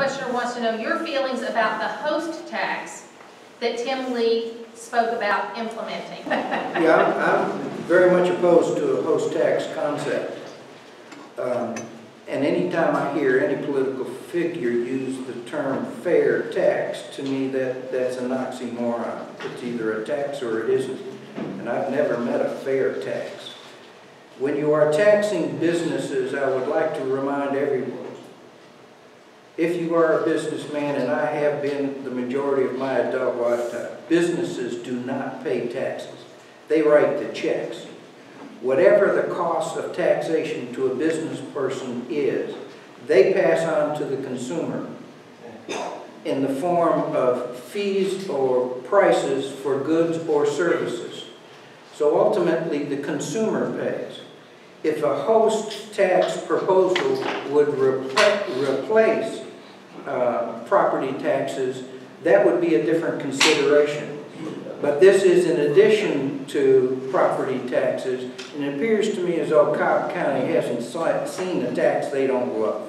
Questioner wants to know your feelings about the host tax that Tim Lee spoke about implementing. Yeah, I'm, very much opposed to a host tax concept. Um, And anytime I hear any political figure use the term fair tax, to me, that, that's an oxymoron. It's either a tax or it isn't. And I've never met a fair tax. When you are taxing businesses, I would like to remind everyone, if you are a businessman, and I have been the majority of my adult lifetime, businesses do not pay taxes. They write the checks. Whatever the cost of taxation to a business person is, they pass on to the consumer in the form of fees or prices for goods or services. So ultimately, the consumer pays. If a host tax proposal would repla- replace uh, property taxes, that would be a different consideration. But this is in addition to property taxes, and it appears to me as though Cobb County hasn't seen a tax they don't love.